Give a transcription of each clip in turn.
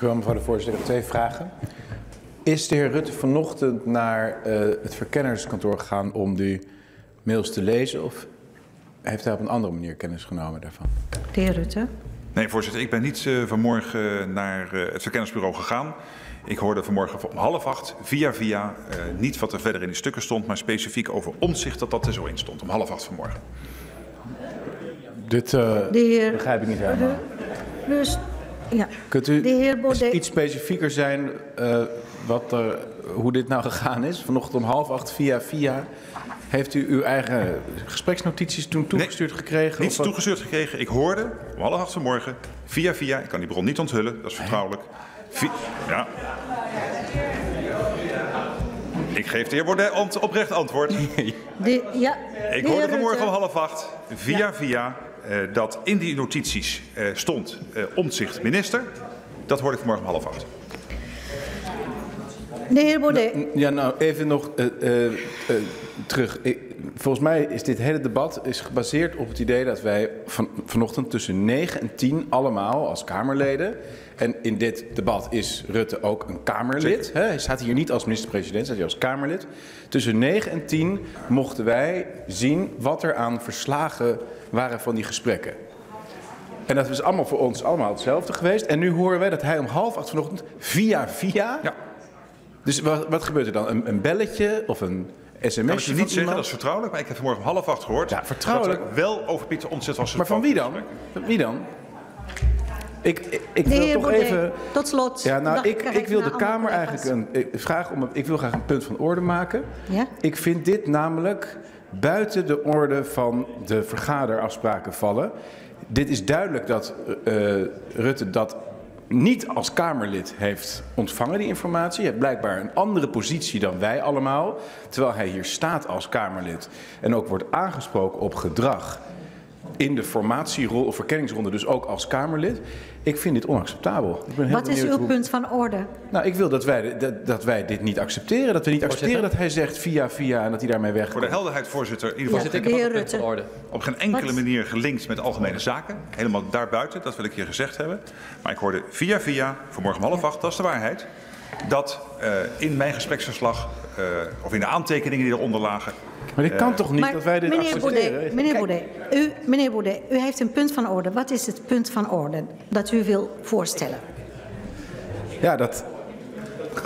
Dank u wel, mevrouw de voorzitter. Ik heb twee vragen. Is de heer Rutte vanochtend naar uh, het verkennerskantoor gegaan om die mails te lezen? Of heeft hij op een andere manier kennis genomen daarvan? De heer Rutte. Nee, voorzitter. Ik ben niet uh, vanmorgen naar uh, het verkennersbureau gegaan. Ik hoorde vanmorgen om half acht via via uh, niet wat er verder in die stukken stond, maar specifiek over omzicht dat dat er zo in stond. Om half acht vanmorgen. Dit uh, heer, begrijp ik niet helemaal. Dus, ja. Kunt u de heer Baudet, iets specifieker zijn uh, wat er, hoe dit nou gegaan is? Vanochtend om half acht via via. Heeft u uw eigen gespreksnotities toen toegestuurd nee, gekregen? Niets toegestuurd gekregen. Ik hoorde om half acht vanmorgen via via, ik kan die bron niet onthullen, dat is vertrouwelijk. Via, ja. Ik geef de heer Baudet oprecht antwoord. De, ja, ik hoorde vanmorgen om half acht via ja. via dat in die notities uh, stond uh, omzicht minister. Dat hoorde ik vanmorgen om half acht. De heer Baudet. Ja, nou even nog terug. Ik, volgens mij is dit hele debat is gebaseerd op het idee dat wij van, vanochtend tussen 9 en 10 allemaal als Kamerleden. En in dit debat is Rutte ook een Kamerlid. Hè? Hij staat hier niet als minister-president, staat hier als Kamerlid. Tussen 9 en 10 mochten wij zien wat er aan verslagen waren van die gesprekken. En dat is allemaal voor ons allemaal hetzelfde geweest. En nu horen wij dat hij om half acht vanochtend via via. Ja. Dus wat, wat gebeurt er dan? Een, een belletje of een je niet zeggen, dat is vertrouwelijk. Maar ik heb vanmorgen om half acht gehoord. Ja, vertrouwelijk. Dat er wel over Pieter Omtzigt was Maar van wie dan? Van wie dan? Ik, ik, wil toch Baudet, even. Tot slot. Ja, nou, ik, ik wil de Kamer eigenlijk een ik vraag om. Ik wil graag een punt van orde maken. Ja? Ik vind dit namelijk buiten de orde van de vergaderafspraken vallen. Dit is duidelijk dat uh, Rutte dat niet als Kamerlid heeft ontvangen, die informatie. Hij heeft blijkbaar een andere positie dan wij allemaal. Terwijl hij hier staat als Kamerlid en ook wordt aangesproken op gedrag in de formatierol of verkenningsronde, dus ook als Kamerlid. Ik vind dit onacceptabel. Ik ben heel Wat is uw hoe... punt van orde? Nou, ik wil dat wij, dat, dat, wij dit niet accepteren. Dat we niet accepteren dat hij zegt via via en dat hij daarmee weg. Voor de helderheid, voorzitter. In ieder geval, ja, ik heb een punt van orde. Op geen enkele Wat? manier gelinkt met algemene zaken. Helemaal daarbuiten, dat wil ik hier gezegd hebben. Maar ik hoorde via via, vanmorgen om half acht, dat is de waarheid. Dat uh, in mijn gespreksverslag, uh, of in de aantekeningen die eronder lagen, maar dit kan uh, toch niet maar dat wij dit meneer accepteren? Baudet, meneer Baudet, u, meneer Baudet, u heeft een punt van orde. Wat is het punt van orde dat u wil voorstellen? Ja, dat,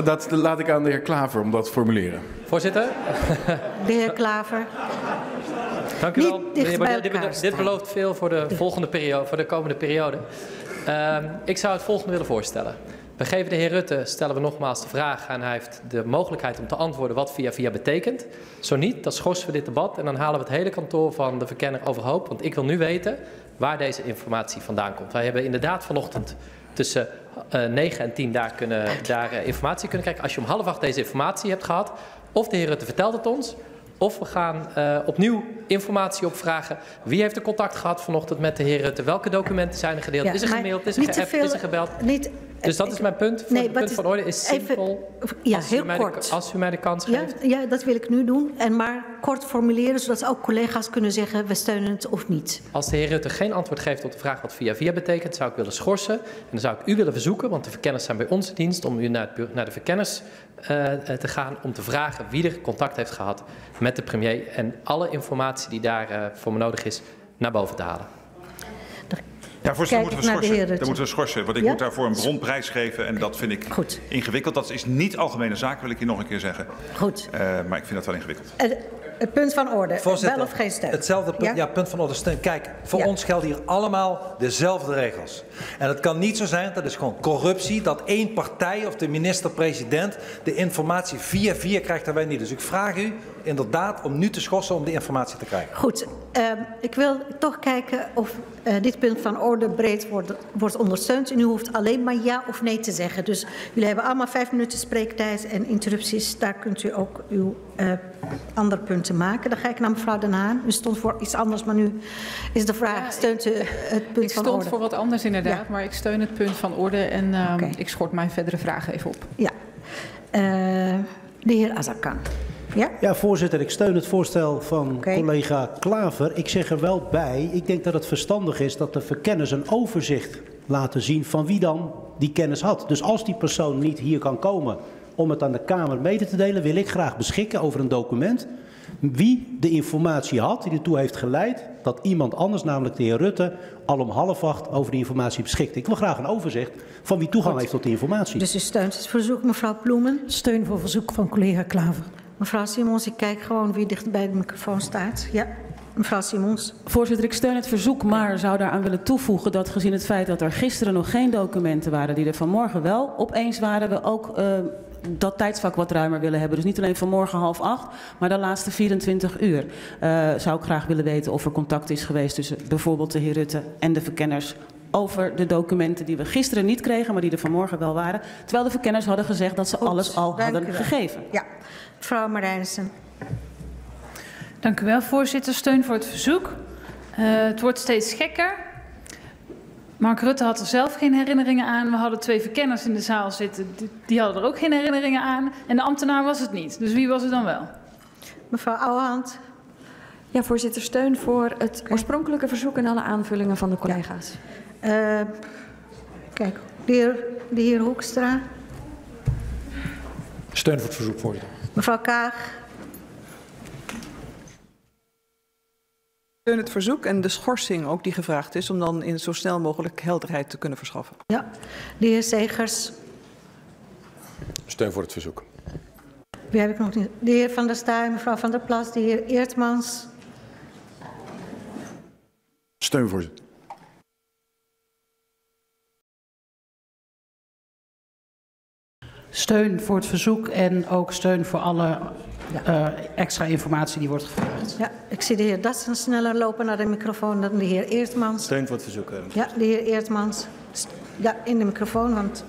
dat laat ik aan de heer Klaver om dat te formuleren. Voorzitter. De heer Klaver. Dank u wel, meneer Baudet. Dit, dit belooft veel voor de, volgende periode, voor de komende periode. Uh, ik zou het volgende willen voorstellen. We geven de heer Rutte, stellen we nogmaals de vraag en hij heeft de mogelijkheid om te antwoorden wat via via betekent. Zo niet, dan schorsen we dit debat en dan halen we het hele kantoor van de verkenner overhoop. Want ik wil nu weten waar deze informatie vandaan komt. Wij hebben inderdaad vanochtend tussen uh, 9 en 10 daar, kunnen, daar uh, informatie kunnen krijgen. Als je om half acht deze informatie hebt gehad, of de heer Rutte vertelt het ons, of we gaan uh, opnieuw informatie opvragen. Wie heeft er contact gehad vanochtend met de heer Rutte? Welke documenten zijn er gedeeld? Ja, is er gemaild? Is er geappt? Is er gebeld? Niet, dus dat is mijn punt. Voor nee, punt van orde is simpel. Even, ja, heel kort. De, als u mij de kans ja, geeft. Ja, dat wil ik nu doen. En maar kort formuleren, zodat ook collega's kunnen zeggen... we steunen het of niet. Als de heer Rutte geen antwoord geeft op de vraag wat via via betekent... zou ik willen schorsen. En dan zou ik u willen verzoeken, want de verkenners zijn bij onze dienst... om u naar, het, naar de verkenners uh, te gaan om te vragen... wie er contact heeft gehad met de premier... en alle informatie die daarvoor uh, voor me nodig is, naar boven te halen. Ja, voorzitter, moeten we schorsen. Dan moeten we schorsen, want ik ja? moet daarvoor een bronprijs geven en dat vind ik Goed. ingewikkeld. Dat is niet algemene zaak, wil ik hier nog een keer zeggen. Goed. Uh, maar ik vind dat wel ingewikkeld. Uh, het punt van orde, Voorzitter, wel of geen steun? Hetzelfde punt, ja? ja? punt van orde, steun. Kijk, voor ja. ons gelden hier allemaal dezelfde regels. En het kan niet zo zijn, dat is gewoon corruptie, dat één partij of de minister-president de informatie via via krijgt en wij niet. Dus ik vraag u inderdaad om nu te schorsen om die informatie te krijgen. Goed, uh, ik wil toch kijken of uh, dit punt van orde breed wordt, wordt ondersteund. En u hoeft alleen maar ja of nee te zeggen. Dus jullie hebben allemaal vijf minuten spreektijd en interrupties. Daar kunt u ook uw uh, andere punten maken. Dan ga ik naar mevrouw Den Haan. U stond voor iets anders, maar nu is de vraag, ja, steunt u het punt van orde? Ik stond voor wat anders inderdaad, ja. maar ik steun het punt van orde en uh, okay. ik schort mijn verdere vragen even op. Ja. de heer Azarkan. Ja? ja, voorzitter, ik steun het voorstel van okay. collega Klaver. Ik zeg er wel bij, ik denk dat het verstandig is dat de verkenners een overzicht laten zien van wie dan die kennis had. Dus als die persoon niet hier kan komen om het aan de Kamer mede te delen, wil ik graag beschikken over een document wie de informatie had die ertoe heeft geleid dat iemand anders, namelijk de heer Rutte, al om half acht over die informatie beschikt. Ik wil graag een overzicht van wie toegang heeft tot die informatie. Dus u steunt het verzoek, mevrouw Ploemen? Steun voor verzoek van collega Klaver. Mevrouw Simons, ik kijk gewoon wie dicht bij de microfoon staat. Ja. Mevrouw Simons. Voorzitter, ik steun het verzoek, maar zou daaraan willen toevoegen dat gezien het feit dat er gisteren nog geen documenten waren, die er vanmorgen wel opeens waren, we ook uh, dat tijdsvak wat ruimer willen hebben. Dus niet alleen vanmorgen half acht, maar de laatste 24 uur. Uh, zou ik graag willen weten of er contact is geweest tussen bijvoorbeeld de heer Rutte en de verkenners over de documenten die we gisteren niet kregen, maar die er vanmorgen wel waren. Terwijl de verkenners hadden gezegd dat ze Goed, alles al hadden gegeven. Ja, mevrouw Marijnissen. Dank u wel, voorzitter. Steun voor het verzoek. Uh, het wordt steeds gekker. Mark Rutte had er zelf geen herinneringen aan. We hadden twee verkenners in de zaal zitten. Die hadden er ook geen herinneringen aan. En de ambtenaar was het niet. Dus wie was het dan wel? Mevrouw Ouwehand. Ja, voorzitter. Steun voor het oorspronkelijke verzoek en alle aanvullingen van de collega's. Ja. Uh, kijk, de heer, de heer Hoekstra. Steun voor het verzoek, voorzitter. Mevrouw Kaag. Steun het verzoek en de schorsing ook die gevraagd is... om dan in zo snel mogelijk helderheid te kunnen verschaffen. Ja, de heer Segers. Steun voor het verzoek. Wie heb ik nog niet? De heer Van der Staaij, mevrouw Van der Plas, de heer Eertmans. Steun voorzitter. Steun voor het verzoek en ook steun voor alle uh, extra informatie die wordt gevraagd. Ja, ik zie de heer Datsen sneller lopen naar de microfoon dan de heer Eertmans. Steun voor het verzoek. Ja, de heer Eertmans. Ja, in de microfoon, want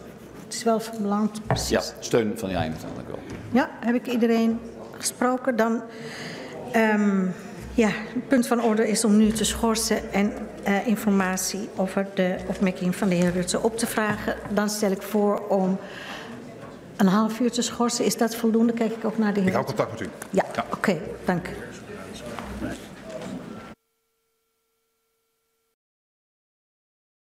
het is wel van belang. Ja, steun van jij natuurlijk wel. Ja, heb ik iedereen gesproken? Dan, um, ja, het punt van orde is om nu te schorsen en uh, informatie over de opmerking van de heer Rutte op te vragen. Dan stel ik voor om een half uur te schorsen. Is dat voldoende? Kijk ik ook naar de heer. Ik hou contact met u. Ja, ja. oké, okay, dank u.